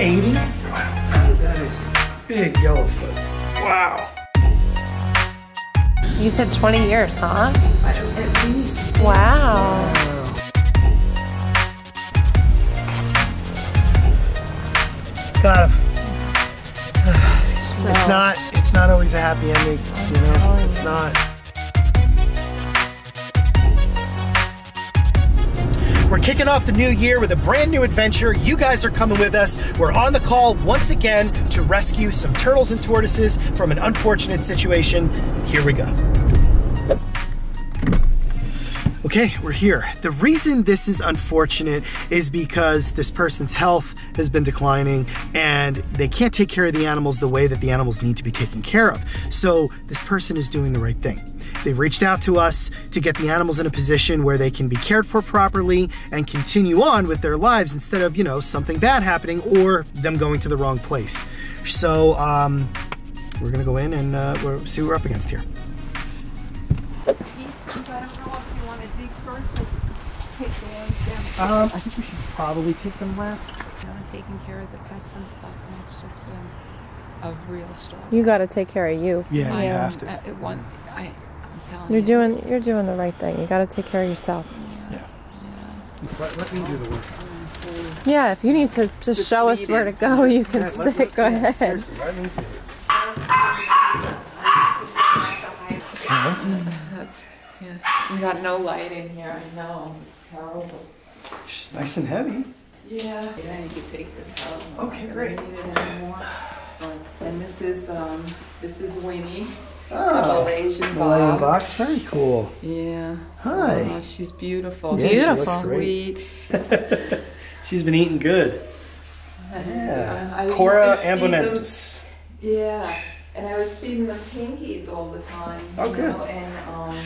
80? Wow, that is a big yellow foot. Wow. You said 20 years, huh? At least. Wow. Got him. It's not. It's not always a happy ending. You know, it's not. We're kicking off the new year with a brand new adventure. You guys are coming with us. We're on the call once again to rescue some turtles and tortoises from an unfortunate situation. Here we go. Okay, we're here. The reason this is unfortunate is because this person's health has been declining and they can't take care of the animals the way that the animals need to be taken care of. So this person is doing the right thing. They reached out to us to get the animals in a position where they can be cared for properly and continue on with their lives instead of, you know, something bad happening or them going to the wrong place. So um, we're gonna go in and uh, we'll see what we're up against here. Um, I think we should probably take them last. You know, and taking care of the pets and stuff, and it's just been a real struggle. You got to take care of you. Yeah, I you have to. uh, it one, I, I'm telling You're you. doing you're doing the right thing. You got to take care of yourself. Yeah. Let, let me do the work. Yeah, if you need to just show us where to go, you can Yeah, sit. let- Go yeah, ahead. seriously, let me. That's, yeah, it's got no light in here, I know, it's terrible. She's Nice and heavy. Yeah. Yeah, you could take this out. Okay, I don't great. need it anymore. And this is, um, this is Winnie, a Oh, Malaysian Malayan box, very cool. Yeah. so, Hi. uh, she's beautiful. Yeah, She looks great. Sweet. she's been eating good. Uh, Yeah. Cora to feed them- amboinensis. Yeah, and I was feeding them pinkies all the time. Oh, good. know, And um,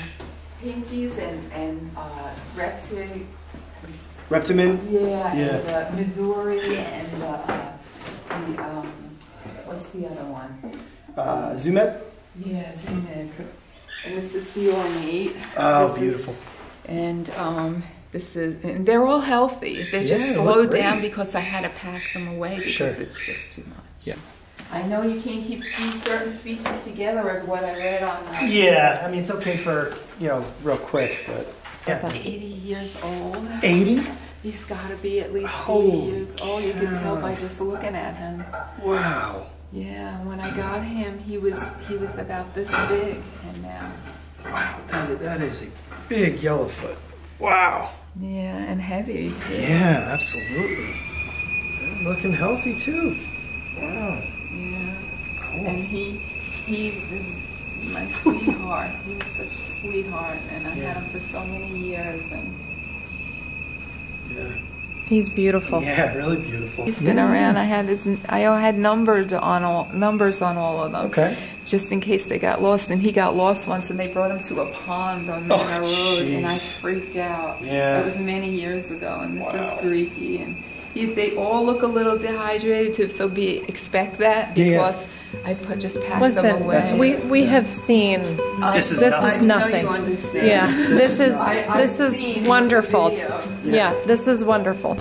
pinkies and and uh, repti, ReptoMin. yeah, Yeah. and uh, Mazuri and uh, the um, what's the other one? Uh, Zoo Med. Zunic. And this is the ornate. Oh, This is- beautiful. And um, this is, and they're all healthy. They're Yeah, just they slowed down because I had to pack them away because Sure. it's just too much. Yeah. I know you can't keep certain species together, of what I read on uh, Yeah, I mean it's okay for you know real quick, but yeah. 80 years old. 80. He's got to be at least 80 years old. You can tell by just looking at him. Wow. Yeah, when I got him, he was he was about this big, and now, Wow. That is, that is a big yellowfoot. Wow. yeah, and heavy too. Yeah, absolutely. And looking healthy too. Wow. Yeah. Cool. And he he was my sweetheart. He was such a sweetheart, and I Yeah. had him for so many years, and Yeah. He's beautiful. Yeah, really beautiful. he's been around. I had his I had numbered on all numbers on all of them. Okay. just in case they got lost. And he got lost once, and they brought him to a pond on Oh, Manor Road, and I freaked out. Yeah. That was many years ago, and this is Wow. Greeky, and he, they all look a little dehydrated, too, so be expect that Yeah, yeah. because I put just packed them away. That's we we have seen. This is this nothing. is I know nothing. you understand. Yeah, this is I- this is wonderful. the videos. Yeah, this is wonderful.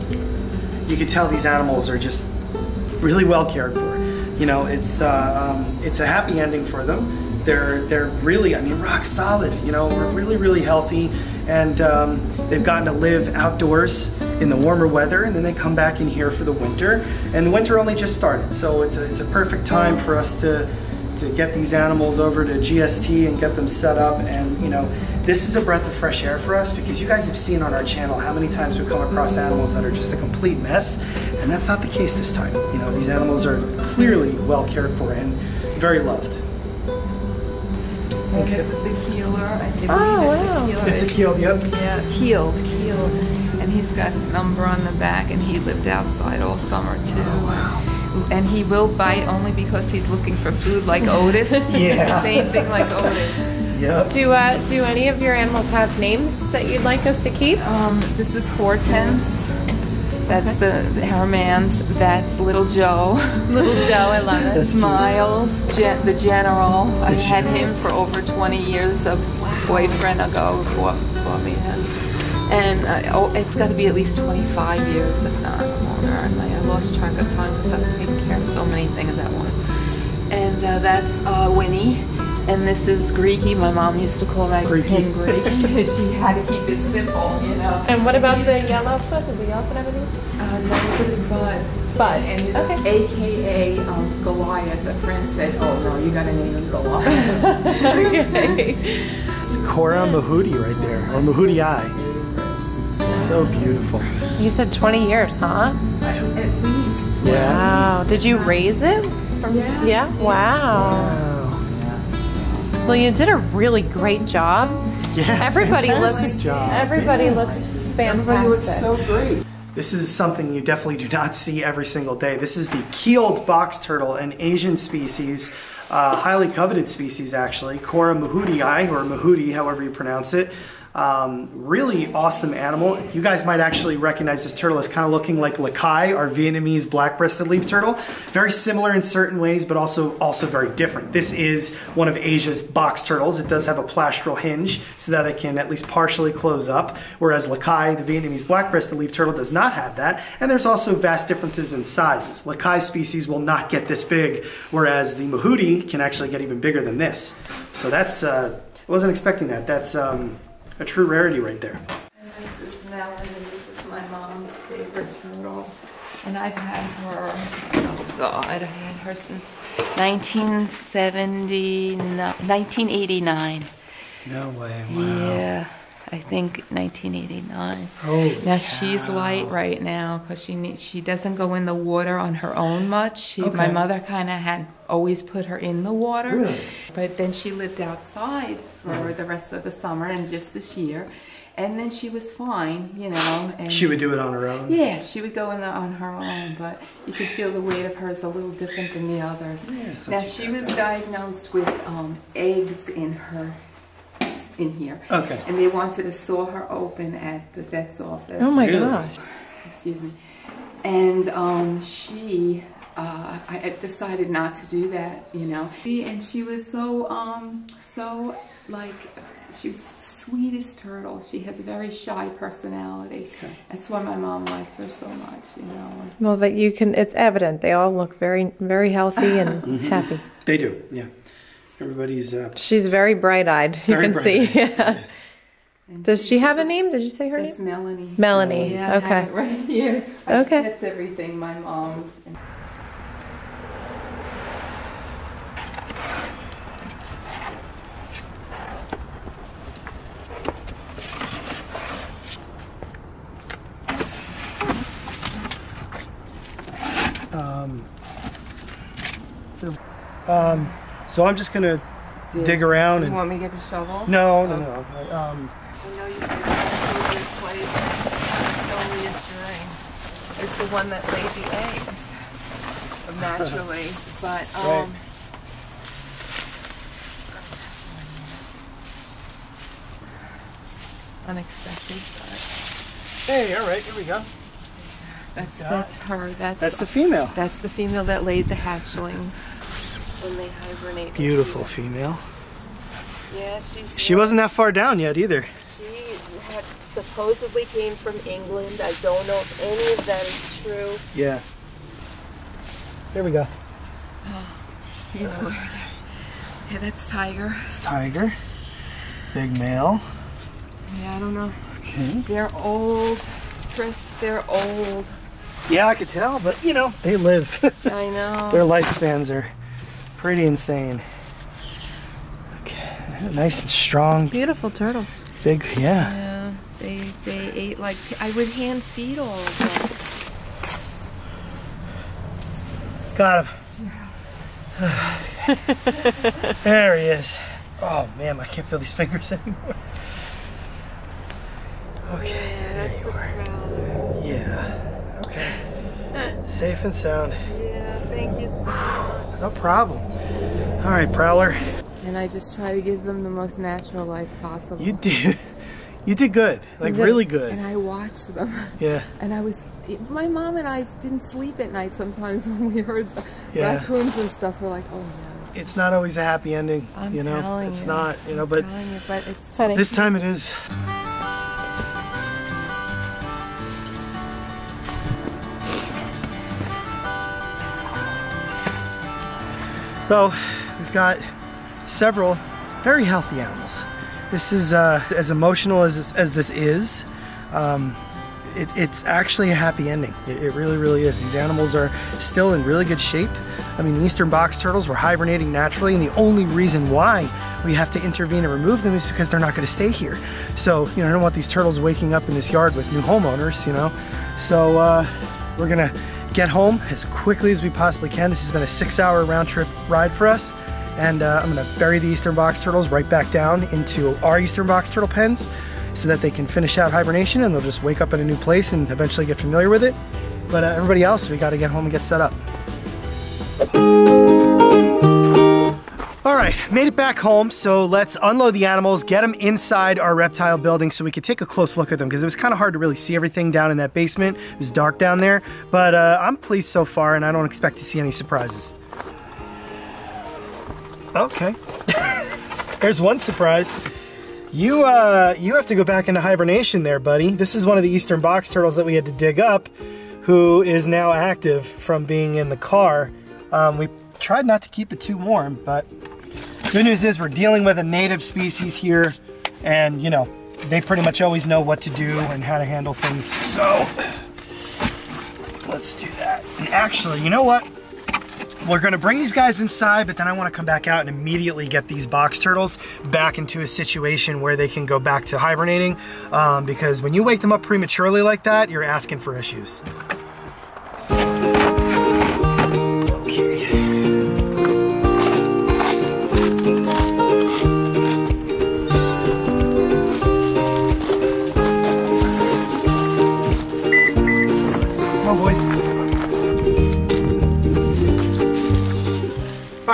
you can tell these animals are just really well cared for. You know, it's uh, um, it's a happy ending for them. They're they're really, I mean, rock solid. You know, we're really really healthy, and um, they've gotten to live outdoors in the warmer weather, and then they come back in here for the winter. And the winter only just started, so it's a, it's a perfect time for us to to get these animals over to GST and get them set up. And you know, this is a breath of fresh air for us because you guys have seen on our channel how many times we've come across animals that are just a complete mess, and that's not the case this time. You know, these animals are clearly well cared for and very loved. And this is the keeler. I believe Oh, it's wow. a keeler. It's a keel, yep. Yeah, keeled, keeled. And he's got his number on the back, and he lived outside all summer too. Oh, wow. And he will bite only because he's looking for food like Otis. Yeah. Same thing like Otis. Yep. Do uh, do any of your animals have names that you'd like us to keep? Um, this is Hortense. That's the Hermann's. That's Little Joe. Little Joe, I love it. Smiles, Gen- the General. I The had him for over 20 years. A boyfriend ago before, before me. And uh, oh, it's got to be at least 25 years, if not more. longer. I, I lost track of time because I was taking care of so many things at once. And uh, that's uh, Winnie. And this is Greeky. My mom used to call that Greeky. him Greeky because she had to keep it simple, you know. And what about the Yellowfoot? Does the Yellowfoot have a name? Uh, no, for this bud. Bud. And his Okay. AKA um, Goliath. A friend said, "Oh no, you got to name him Goliath." okay. It's Cuora mouhotii right there, or Mahudi Eye. So beautiful. You said 20 years, huh? At least. Yeah. Wow. Did you raise it? Yeah. Yeah. Wow. Wow. Well, you did a really great job. Yeah. Everybody fantastic looks. job. Everybody looks fantastic. Everybody looks so great. This is something you definitely do not see every single day. This is the keeled box turtle, an Asian species, uh, highly coveted species actually, Cuora mouhotii, or mahudi, however you pronounce it. Um, really awesome animal. You guys might actually recognize this turtle as kind of looking like Lakai, our Vietnamese black-breasted leaf turtle. Very similar in certain ways, but also also very different. This is one of Asia's box turtles. It does have a plastral hinge so that it can at least partially close up, whereas Lakai, the Vietnamese black-breasted leaf turtle, does not have that. And there's also vast differences in sizes. Lakai species will not get this big, whereas the Mahudi can actually get even bigger than this. So that's, uh, I wasn't expecting that. That's um, a true rarity right there. And this is Melanie. This is my mom's favorite turtle. And I've had her, oh God, I've had her since 1979, 1989. No way. Wow. Yeah, I think 1989. Holy Now she's light right now because she needs, she doesn't go in the water on her own much. She, My mother kind of had always put her in the water, Really? but then she lived outside for the rest of the summer and just this year, and then she was fine, you know. And She would do it on her own. yeah, she would go in the, on her own, but you could feel the weight of hers a little different than the others. it's now she was diagnosed with um, eggs in her in here. Okay. And they wanted to saw her open at the vet's office. Oh my Really? gosh. Excuse me. And um, she, uh, I decided not to do that, you know. And she was so, um, so like, she was the sweetest turtle. She has a very shy personality. That's why my mom liked her so much, you know. Well, that you can. It's evident they all look very, very healthy and happy. They do, yeah. Everybody's, uh, She's very bright-eyed. You can see. bright-eyed. And Does she she's- have a name? Did you say her That's name? Melanie. Melanie. Yeah, I Okay. it right here. I Okay. That's everything my mom. um, um, so I'm just gonna dig around You and, want me to get the shovel? no, no, no. Um, I know you can have a place. It's so reassuring. It's the one that laid the eggs naturally, but Right. um. Unexpected, but hey, all right, here we go. that's Yeah. that's her. That's That's the female. that's the female that laid the hatchlings when they hibernate. Beautiful female. Yeah, she's. She wasn't that far down yet either. She had supposedly came from England. I don't know if any of that is true. Yeah. Here we go. Oh, you know. Yeah, that's Tiger. It's Tiger. Big male. Yeah, I don't know. Okay. They're old, Chris. They're old. Yeah, I could tell, but you know, they live. I know. Their lifespans are pretty insane. Okay, nice and strong, Beautiful turtles. big, yeah. yeah, they they ate like I would hand feed all of them. Got him. there he is. Oh man, I can't feel these fingers anymore. Okay, Yeah, there that's you the are. Yeah. Okay. Safe and sound. Yeah, thank you so much. No problem. All right, Prowler. And I just try to give them the most natural life possible. You did. You did good. Like did. really good. And I watched them. Yeah. And I was, my mom and I didn't sleep at night sometimes when we heard the Yeah. raccoons and stuff. We're like, oh no. It's not always a happy ending. I'm you know, telling it's you. not. You know, I'm but you, but it's Honey. this time it is. So we've got several very healthy animals. This is uh, as emotional as this, as this is. Um, it, it's actually a happy ending. It, it, really, really is. These animals are still in really good shape. I mean, the eastern box turtles were hibernating naturally, and the only reason why we have to intervene and remove them is because they're not going to stay here. So, you know, I don't want these turtles waking up in this yard with new homeowners, you know. So, uh, we're gonna get home as quickly as we possibly can. This has been a six-hour round trip ride for us, and uh, I'm gonna bury the eastern box turtles right back down into our eastern box turtle pens so that they can finish out hibernation and they'll just wake up in a new place and eventually get familiar with it. But uh, everybody else, we gotta get home and get set up. Right, made it back home, so let's unload the animals, get them inside our reptile building so we could take a close look at them because it was kind of hard to really see everything down in that basement. It was dark down there, but uh, I'm pleased so far and I don't expect to see any surprises. Okay, there's one surprise. You, uh, you have to go back into hibernation there, buddy. This is one of the eastern box turtles that we had to dig up, who is now active from being in the car. Um, we tried not to keep it too warm, but good news is we're dealing with a native species here, and you know, they pretty much always know what to do and how to handle things. So, let's do that. And actually, you know what? We're gonna bring these guys inside, but then I wanna come back out and immediately get these box turtles back into a situation where they can go back to hibernating. Um, because when you wake them up prematurely like that, you're asking for issues.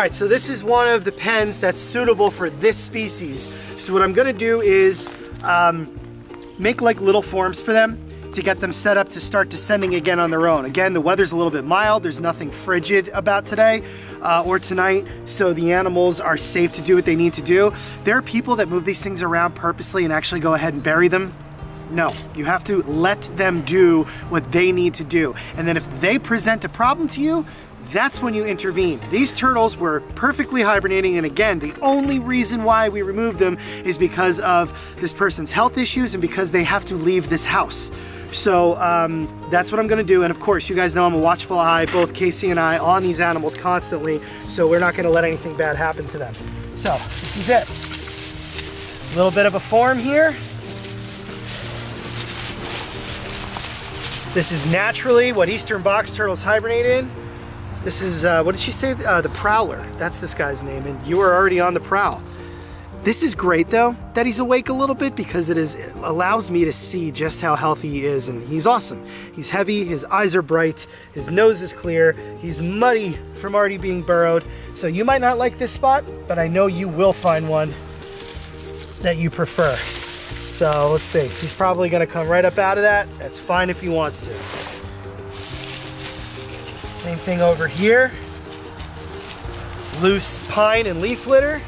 Right, so this is one of the pens that's suitable for this species. So what I'm gonna do is um, make like little forms for them to get them set up to start descending again on their own. Again, the weather's a little bit mild. There's nothing frigid about today uh, or tonight, so the animals are safe to do what they need to do. There are people that move these things around purposely and actually go ahead and bury them. No, you have to let them do what they need to do. And then if they present a problem to you, that's when you intervene. These turtles were perfectly hibernating, and again, the only reason why we removed them is because of this person's health issues and because they have to leave this house. So um, that's what I'm gonna do, and of course, you guys know I'm a watchful eye, both Casey and I, on these animals constantly, so we're not gonna let anything bad happen to them. So, this is it. A little bit of a form here. This is naturally what eastern box turtles hibernate in. This is, uh, what did she say? Uh, the Prowler. That's this guy's name, and you are already on the prowl. This is great though, that he's awake a little bit because it is it allows me to see just how healthy he is, and he's awesome. He's heavy, his eyes are bright, his nose is clear, he's muddy from already being burrowed. So you might not like this spot, but I know you will find one that you prefer. So let's see, he's probably gonna come right up out of that. That's fine if he wants to. Same thing over here. It's loose pine and leaf litter.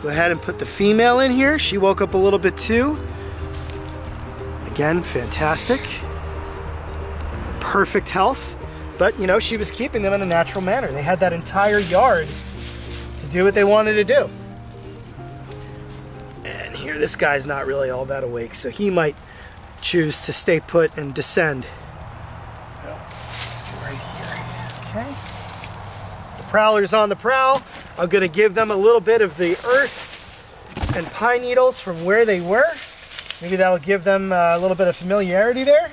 Go ahead and put the female in here. She woke up a little bit too. Again, fantastic. Perfect health. But, you know, she was keeping them in a natural manner. They had that entire yard to do what they wanted to do. And here, this guy's not really all that awake, so he might choose to stay put and descend. Right here, okay? The prowler's on the prowl. I'm gonna give them a little bit of the earth and pine needles from where they were. Maybe that'll give them uh, a little bit of familiarity there.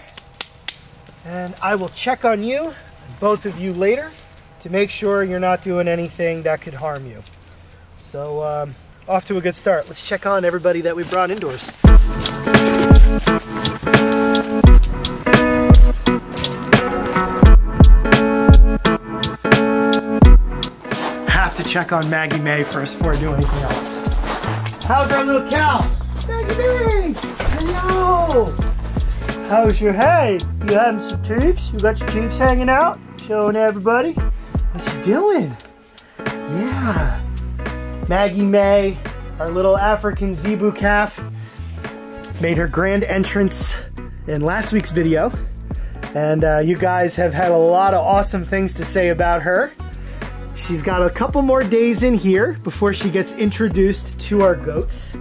And I will check on you, both of you later, to make sure you're not doing anything that could harm you. So um, off to a good start. Let's check on everybody that we brought indoors. Check on Maggie May first before I do anything else. How's our little cow? Maggie May! Hello! How's your head? You having some teeths? You got your teeths hanging out? Showing everybody? What you doing? Yeah. Maggie May, our little African zebu calf, made her grand entrance in last week's video. And uh, you guys have had a lot of awesome things to say about her. She's got a couple more days in here before she gets introduced to our goats.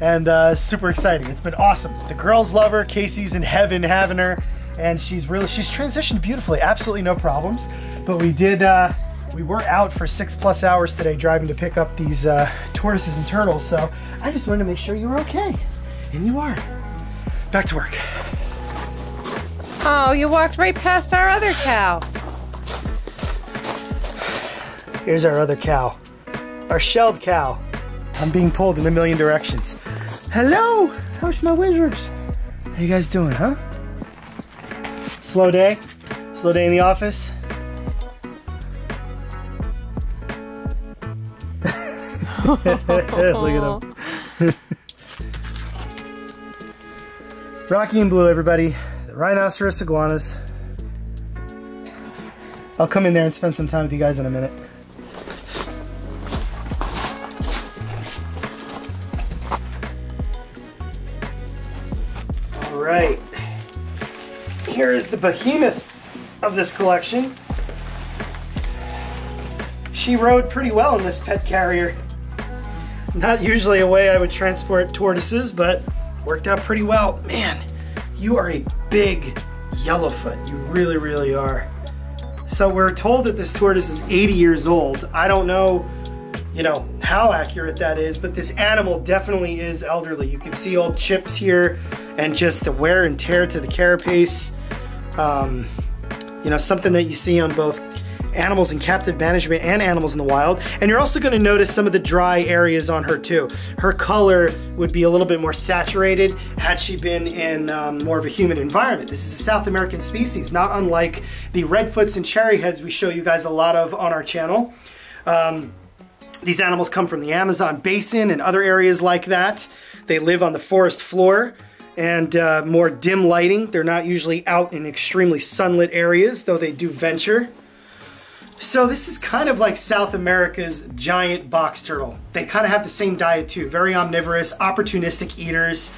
And uh, super exciting. It's been awesome. The girls love her. Casey's in heaven having her. And she's really, she's transitioned beautifully. Absolutely no problems. But we did, uh, we were out for six plus hours today driving to pick up these uh, tortoises and turtles. So I just wanted to make sure you were okay. And you are. Back to work. Oh, you walked right past our other cow. Here's our other cow, our shelled cow. I'm being pulled in a million directions. Hello, how's my wizards? How you guys doing, huh? Slow day? Slow day in the office? Look at him. Rocky and Blue, everybody. The rhinoceros iguanas. I'll come in there and spend some time with you guys in a minute. Right. Here is the behemoth of this collection. She rode pretty well in this pet carrier. Not usually a way I would transport tortoises, but worked out pretty well. Man, you are a big yellowfoot. You really, really are. So we're told that this tortoise is 80 years old. I don't know, you know, how accurate that is, but this animal definitely is elderly. You can see old chips here and just the wear and tear to the carapace. Um, you know, something that you see on both animals in captive management and animals in the wild. And you're also gonna notice some of the dry areas on her too. Her color would be a little bit more saturated had she been in um, more of a humid environment. This is a South American species, not unlike the redfoots and cherryheads we show you guys a lot of on our channel. Um, these animals come from the Amazon basin and other areas like that. They live on the forest floor and uh, more dim lighting. They're not usually out in extremely sunlit areas, though they do venture. So this is kind of like South America's giant box turtle. They kind of have the same diet too, very omnivorous, opportunistic eaters,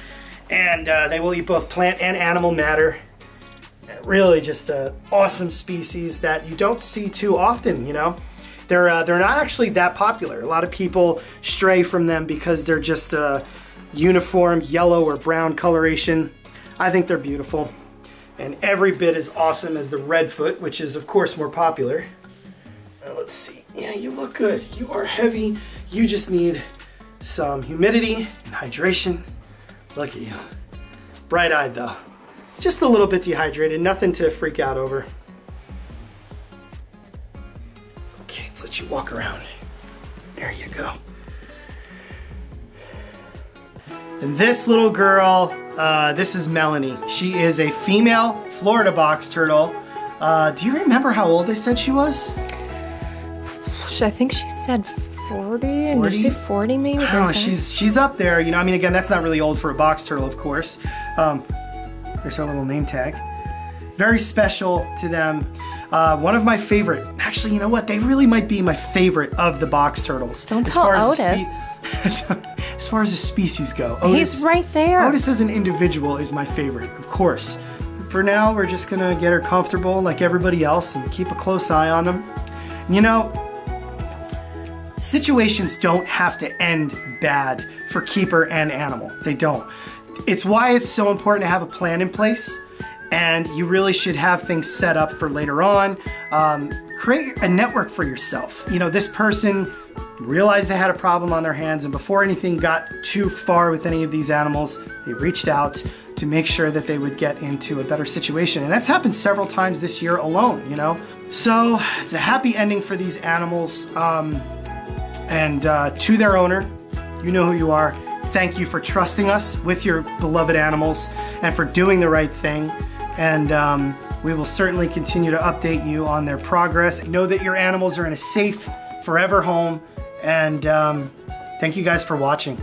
and uh, they will eat both plant and animal matter. Really just an awesome species that you don't see too often, you know? They're, uh, they're not actually that popular. A lot of people stray from them because they're just a uniform yellow or brown coloration. I think they're beautiful and every bit as awesome as the redfoot, which is of course more popular. Uh, let's see. Yeah, you look good. You are heavy. You just need some humidity and hydration. Look at you. Bright-eyed though. Just a little bit dehydrated, nothing to freak out over. Okay, let's let you walk around. There you go. And this little girl, uh, this is Melanie. She is a female Florida box turtle. Uh, do you remember how old they said she was? I think she said 40. And did 40? you say 40 maybe? Oh, she's she's up there. You know, I mean, again, that's not really old for a box turtle, of course. Um, here's her little name tag. Very special to them. Uh, one of my favorite. Actually, you know what? They really might be my favorite of the box turtles. Don't tell the Otis. spe- as far as the species go, He's right there. Otis as an individual is my favorite, of course. For now, we're just gonna get her comfortable like everybody else and keep a close eye on them. You know, situations don't have to end bad for keeper and animal. They don't. It's why it's so important to have a plan in place and you really should have things set up for later on. Um, create a network for yourself. You know, this person realized they had a problem on their hands and before anything got too far with any of these animals, they reached out to make sure that they would get into a better situation. And that's happened several times this year alone, you know? So it's a happy ending for these animals. Um, and uh, to their owner, you know who you are. Thank you for trusting us with your beloved animals and for doing the right thing. And um, we will certainly continue to update you on their progress. Know that your animals are in a safe, forever home. And um, thank you guys for watching.